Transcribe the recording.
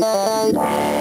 Bye.